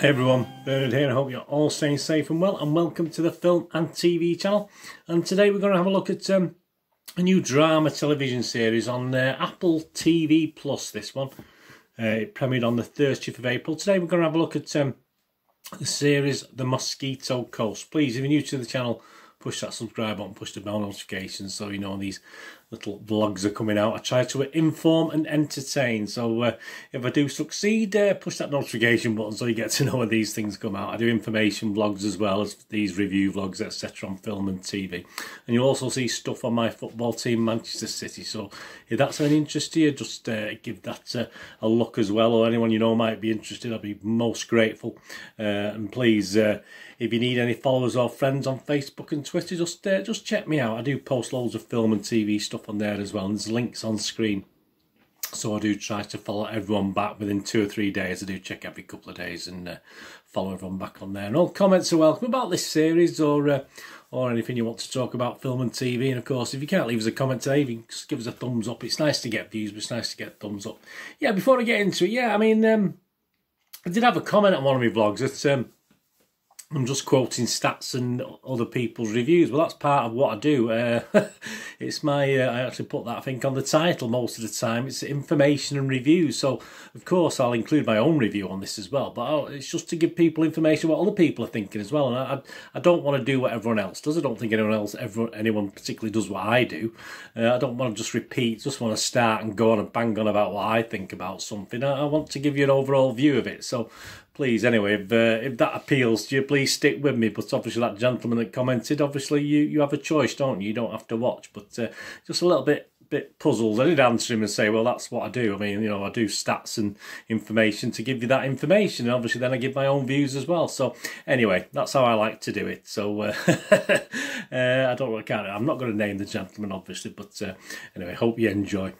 Hi everyone, Bernard here. I hope you're all staying safe and well, and welcome to the Film and TV channel. And today we're going to have a look at um, a new drama television series on uh, Apple TV Plus. This one uh, it premiered on the 30th of April. Today we're going to have a look at um, the series The Mosquito Coast. Please, if you're new to the channel, push that subscribe button, push the bell notifications so you know these little vlogs are coming out. I try to inform and entertain. So uh, if I do succeed, uh, push that notification button so you get to know when these things come out. I do information vlogs as well as these review vlogs, etc. on film and TV. And you'll also see stuff on my football team, Manchester City. So if that's of any interest to you, just uh, give that uh, a look as well. Or anyone you know might be interested, I'd be most grateful. Uh, and please, uh, if you need any followers or friends on Facebook and Twitter, just just check me out. I do post loads of film and TV stuff on there as well. And there's links on screen. So I do try to follow everyone back within two or three days. I do check every couple of days and uh, follow everyone back on there. And all comments are welcome about this series or uh, or anything you want to talk about film and TV. And of course, if you can't leave us a comment today, you just give us a thumbs up. It's nice to get views, but it's nice to get thumbs up. Yeah, before I get into it, yeah, I mean, um, I did have a comment on one of my vlogs that um, I'm just quoting stats and other people's reviews. Well, that's part of what I do. Uh, it's my, uh, I actually put that, I think, on the title most of the time. It's information and reviews. So, of course, I'll include my own review on this as well. But I'll, it's just to give people information what other people are thinking as well. And I, I don't want to do what everyone else does. I don't think anyone else, everyone, anyone particularly does what I do. Uh, I don't want to just repeat, just want to start and go on and bang on about what I think about something. I, I want to give you an overall view of it. So, please anyway if, uh, if that appeals to you please stick with me. But obviously that gentleman that commented obviously you you have a choice don't you? You don't have to watch. But uh, just a little bit bit puzzled. I did answer him and say well that's what i do. I mean you know i do stats and information to give you that information. And obviously then i give my own views as well. So anyway that's how i like to do it. So uh, uh, i don't really care i'm not going to name the gentleman obviously. But uh, anyway hope you enjoy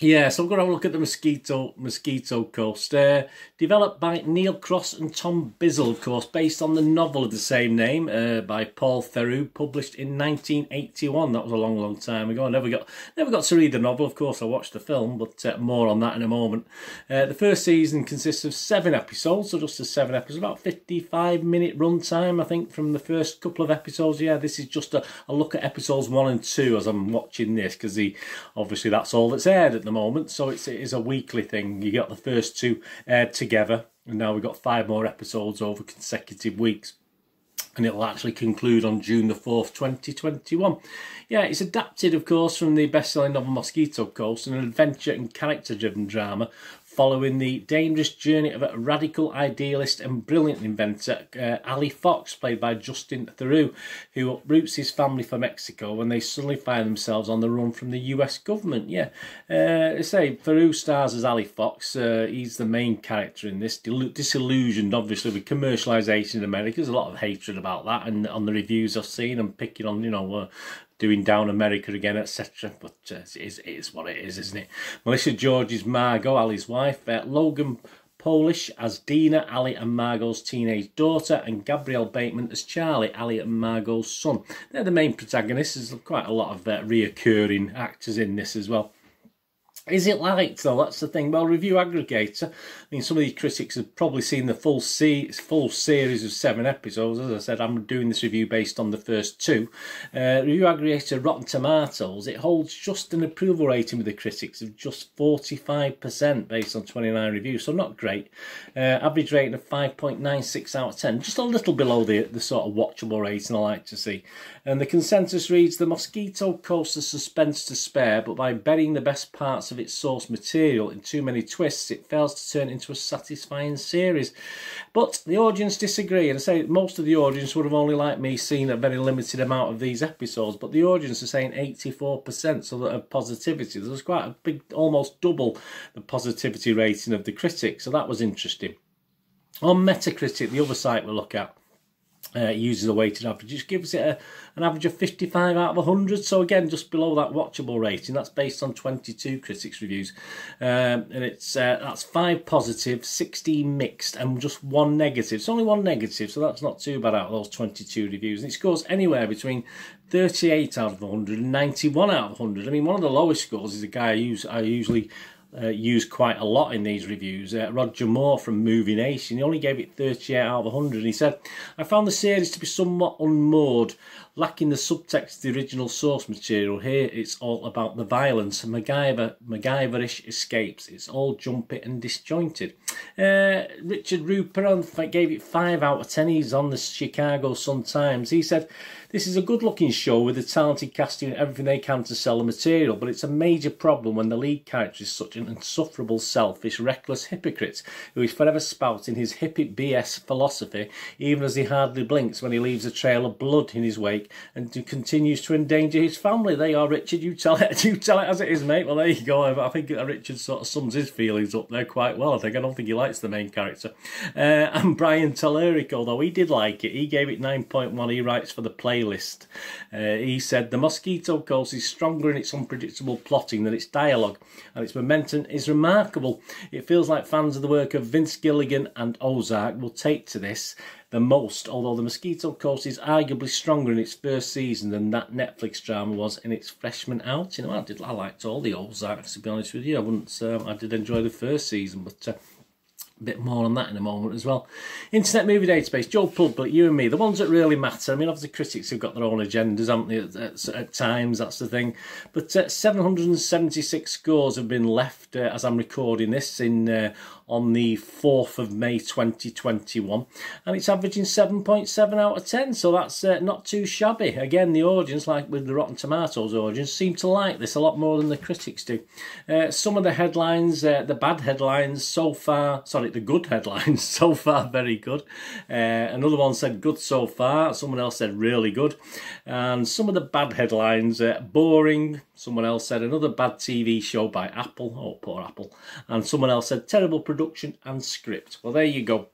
yeah, so we're going to have a look at the Mosquito Mosquito Coast. Uh, developed by Neil Cross and Tom Bissell, of course, based on the novel of the same name uh, by Paul Theroux, published in 1981. That was a long, long time ago. I never got never got to read the novel. Of course, I watched the film, but uh, more on that in a moment. Uh, the first season consists of seven episodes, so just a seven episodes, about 55 minute runtime, I think, from the first couple of episodes. Yeah, this is just a, a look at episodes one and two as I'm watching this, because obviously that's all that's aired at the the moment, so it's, it is a weekly thing. You got the first two aired together, and now we've got five more episodes over consecutive weeks. And it'll actually conclude on June the 4th, 2021. Yeah, it's adapted, of course, from the best selling novel Mosquito Coast, an adventure and character driven drama following the dangerous journey of a radical idealist and brilliant inventor, uh, Allie Fox, played by Justin Theroux, who uproots his family for Mexico when they suddenly find themselves on the run from the US government. Yeah, uh, say Theroux stars as Allie Fox. Uh, he's the main character in this, disillusioned obviously with commercialisation in America. There's a lot of hatred about that, and on the reviews I've seen, I'm picking on you know uh, doing Down America again, etc. But uh, it, is, it is what it is, isn't it? Melissa George is Margot, Allie's wife. Uh, Logan Polish as Dina, Allie and Margot's teenage daughter, and Gabriel Bateman as Charlie, Allie and Margot's son. They're the main protagonists. There's quite a lot of uh, reoccurring actors in this as well. Is it liked though? That's the thing. Well, Review Aggregator. I mean, some of these critics have probably seen the full full series of seven episodes. As I said, I'm doing this review based on the first two. Uh, Review Aggregator Rotten Tomatoes. It holds just an approval rating with the critics of just 45% based on 29 reviews, so not great. Uh, average rating of 5.96 out of 10, just a little below the the sort of watchable rating I like to see. And the consensus reads: The Mosquito has suspense to spare, but by burying the best parts of its source material in too many twists, it fails to turn into a satisfying series. But the audience disagree, and I say most of the audience would have only, like me, seen a very limited amount of these episodes, but the audience are saying 84%, so that of positivity. There's quite a big, almost double the positivity rating of the critics, so that was interesting. On Metacritic, the other site we look at, uh, uses a weighted average, which gives it a, an average of 55 out of 100. So again, just below that watchable rating. That's based on 22 critics reviews, um, and it's uh, that's five positive, 16 mixed, and just one negative. It's only one negative, so that's not too bad out of those 22 reviews. And it scores anywhere between 38 out of 100 and 91 out of 100. I mean, one of the lowest scores is a guy I use I usually uh, used quite a lot in these reviews. Uh, Roger Moore from Movie Nation, he only gave it 38 out of 100. He said, I found the series to be somewhat unmoored, lacking the subtext of the original source material. Here it's all about the violence, MacGyver, MacGyverish escapes. It's all jumpy and disjointed. Uh, Richard Roeper gave it 5 out of 10. He's on the Chicago Sun-Times. He said, this is a good looking show with a talented cast doing everything they can to sell the material, but it's a major problem when the lead character is such insufferable, selfish, reckless hypocrite who is forever spouting his hippie BS philosophy, even as he hardly blinks when he leaves a trail of blood in his wake and continues to endanger his family. They are Richard, you tell it, you tell it as it is, mate. Well, there you go. I think Richard sort of sums his feelings up there quite well. I think I don't think he likes the main character. Uh, and Brian Tallerico, although he did like it, he gave it 9.1. He writes for the playlist. Uh, he said, The Mosquito Coast is stronger in its unpredictable plotting than its dialogue, and its momentum is remarkable. It feels like fans of the work of Vince Gilligan and Ozark will take to this the most, although The Mosquito Coast is arguably stronger in its first season than that Netflix drama was in its freshman out. You know, I did I liked all the Ozarks to be honest with you. I wouldn't um, I did enjoy the first season, but uh, a bit more on that in a moment as well. Internet Movie Database, Joe Public, you and me, the ones that really matter. I mean, obviously, critics have got their own agendas, haven't they, at, at, at times, that's the thing. But uh, 776 scores have been left uh, as I'm recording this in uh, on the 4th of May 2021, and it's averaging 7.7 out of 10, so that's uh, not too shabby. Again, the audience, like with the Rotten Tomatoes audience, seem to like this a lot more than the critics do. Uh, some of the headlines, uh, the bad headlines so far, sorry, the good headlines so far very good. Uh, another one said good so far. Someone else said really good. And some of the bad headlines uh, boring. Someone else said another bad TV show by Apple. Oh, poor Apple. And someone else said terrible production and script. Well, there you go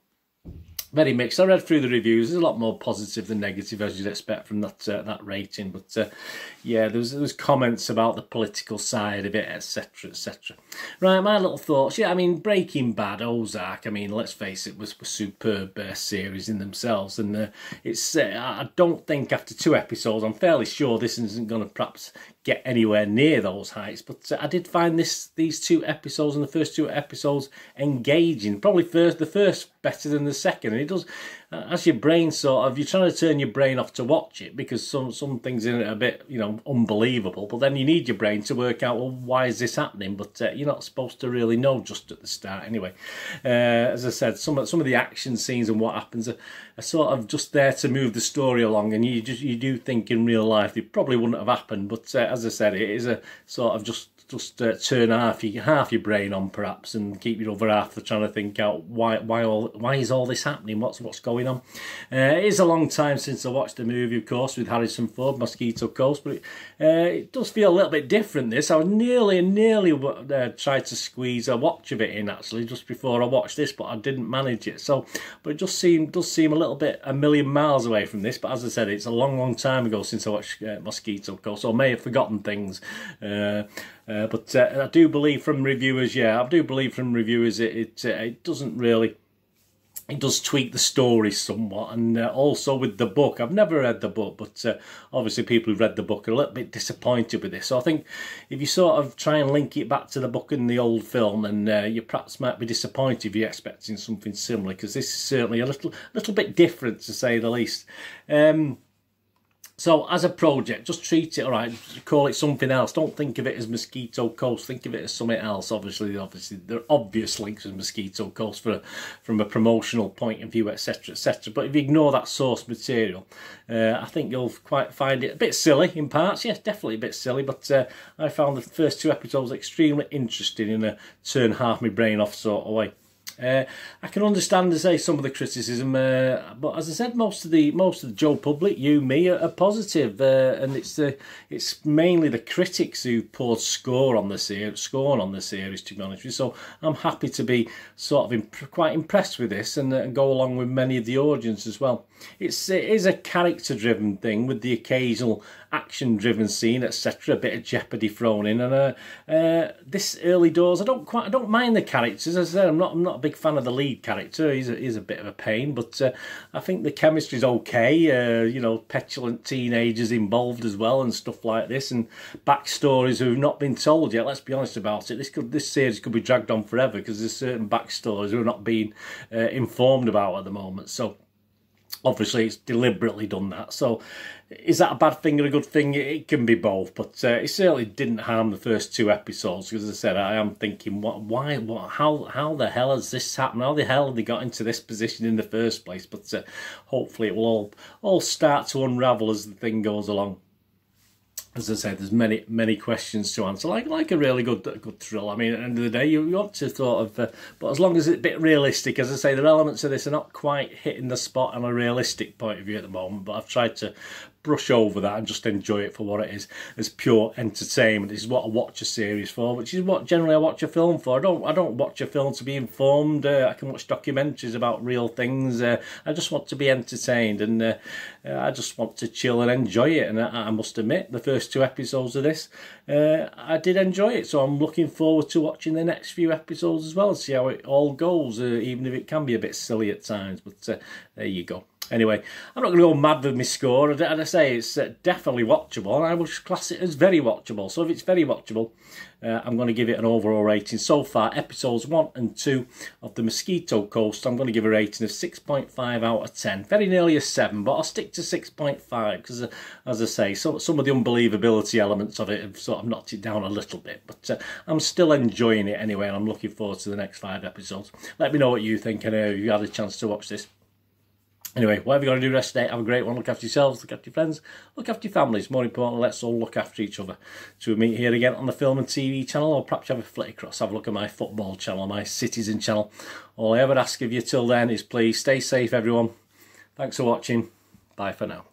very mixed. I read through the reviews. There's a lot more positive than negative, as you'd expect from that uh, that rating. But uh, yeah, there was, there was comments about the political side of it, etc., etc. Right, my little thoughts. Yeah, I mean, Breaking Bad, Ozark. I mean, let's face it, was, superb uh, series in themselves, and uh, it's. Uh, I don't think after two episodes, I'm fairly sure this isn't going to perhaps get anywhere near those heights. But uh, I did find this these two episodes and the first two episodes engaging. Probably first the first better than the second, and it does uh, as your brain sort of you're trying to turn your brain off to watch it because some some things in it are a bit you know unbelievable but then you need your brain to work out well why is this happening? But uh, you're not supposed to really know just at the start anyway. Uh, as i said some of some of the action scenes and what happens are, are, sort of just there to move the story along and you just you do think in real life they probably wouldn't have happened but uh, as i said it is a sort of just just uh, turn half your half your brain on perhaps and keep your other half trying to think out why why all why is all this happening? What's what's going on? Uh, it is a long time since I watched the movie of course with Harrison Ford Mosquito Coast but it, uh, it does feel a little bit different this. I was nearly nearly uh, tried to squeeze a watch of it in actually just before I watched this but I didn't manage it. So but it just seemed does seem a little bit a million miles away from this but as I said it's a long long time ago since I watched uh, Mosquito Coast so I may have forgotten things uh, but uh, I do believe from reviewers, yeah, I do believe from reviewers it it, uh, it doesn't really. It does tweak the story somewhat, and uh, also with the book. I've never read the book, but uh, obviously people who've read the book are a little bit disappointed with this. So I think if you sort of try and link it back to the book and the old film, and uh, you perhaps might be disappointed if you're expecting something similar, because this is certainly a little little bit different to say the least. Um, so as a project, just treat it all right. Call it something else. Don't think of it as Mosquito Coast. Think of it as something else. Obviously, obviously there are obvious links with Mosquito Coast for from a promotional point of view, etc., etc. But if you ignore that source material, uh, I think you'll quite find it a bit silly in parts. Yes, definitely a bit silly. But uh, I found the first two episodes extremely interesting in a turn half my brain off sort of way. Uh, I can understand to say some of the criticism, uh, but as I said, most of the most of the Joe public, you, me, are, are positive, uh, and it's the it's mainly the critics who poured score on the series, scorn on the series. To be honest with you, so I'm happy to be sort of imp- quite impressed with this and, and, go along with many of the audience as well. It's it is a character driven thing with the occasional action-driven scene, etc. A bit of jeopardy thrown in, and uh, uh, this early doors, I don't quite, I don't mind the characters. As I said, I'm not, I'm not big fan of the lead character. He's a, he's a bit of a pain, but uh, I think the chemistry's okay. Uh, you know, petulant teenagers involved as well, and stuff like this, and backstories who've not been told yet. Let's be honest about it. This could, this series could be dragged on forever because there's certain backstories who are not being uh, informed about at the moment. So obviously it's deliberately done that. So is that a bad thing or a good thing? It can be both but uh, it certainly didn't harm the first two episodes because as i said i am thinking what why what how how the hell has this happened? How the hell have they got into this position in the first place? But uh, hopefully it will all all start to unravel as the thing goes along as I said, there's many many questions to answer, like like a really good good thrill. I mean, at the end of the day, you, you want to sort of, uh, but as long as it's a bit realistic, as I say, the elements of this are not quite hitting the spot on a realistic point of view at the moment. But I've tried to brush over that and just enjoy it for what it is as pure entertainment. This is what I watch a series for, which is what generally I watch a film for. I don't I don't watch a film to be informed. Uh, I can watch documentaries about real things. Uh, I just want to be entertained and uh, uh I just want to chill and enjoy it. And I, I must admit, the first two episodes of this, uh, I did enjoy it. So I'm looking forward to watching the next few episodes as well and see how it all goes, uh, even if it can be a bit silly at times. But there you go. Anyway, I'm not going to go mad with my score. As I say, it's uh, definitely watchable. I would class it as very watchable. So if it's very watchable, uh, I'm going to give it an overall rating. So far, episodes 1 and 2 of The Mosquito Coast, I'm going to give a rating of 6.5 out of 10. Very nearly a 7, but I'll stick to 6.5 because, uh, as I say, so, some of the unbelievability elements of it have sort of knocked it down a little bit. But uh, I'm still enjoying it anyway, and I'm looking forward to the next five episodes. Let me know what you think and uh, if you had a chance to watch this. Anyway, whatever you're going to do rest of the day, have a great one. Look after yourselves, look after your friends, look after your families. More importantly, let's all look after each other. So we meet here again on the film and TV channel, or perhaps you have a flick across, have a look at my football channel, my citizen channel. All I ever ask of you till then is please stay safe, everyone. Thanks for watching. Bye for now.